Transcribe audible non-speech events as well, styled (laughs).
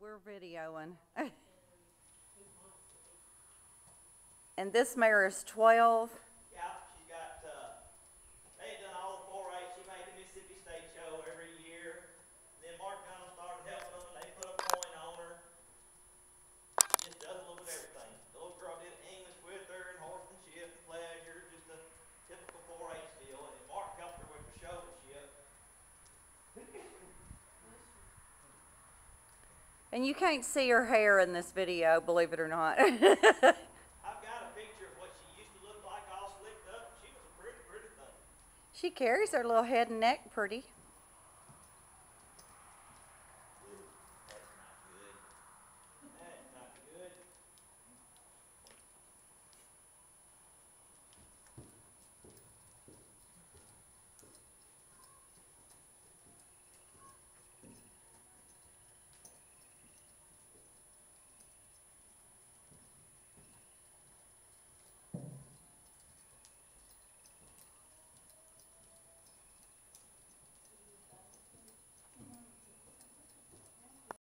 We're videoing. (laughs) and this mare is 12. And you can't see her hair in this video, believe it or not. (laughs) I've got a picture of what she used to look like all slicked up, she was a pretty, pretty thing. She carries her little head and neck pretty.